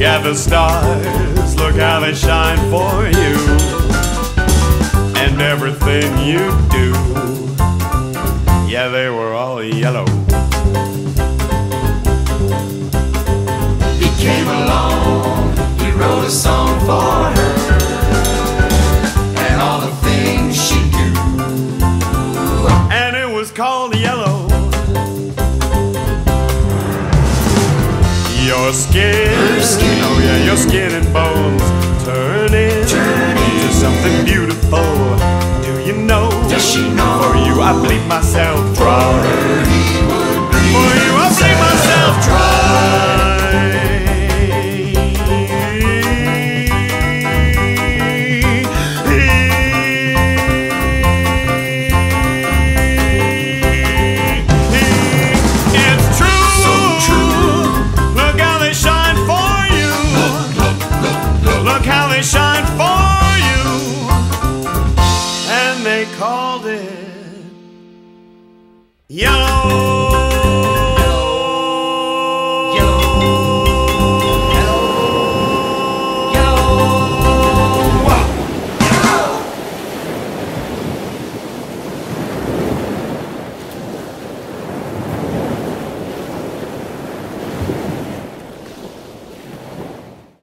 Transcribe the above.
Look at the stars, look how they shine for you. And everything you do, yeah, they were all yellow. Your skin, Her skin. oh yeah, your skin and bones turn into Turn into something beautiful. Do you know? Does she know? For you, I bleed myself dry. Her he would be. For yellow.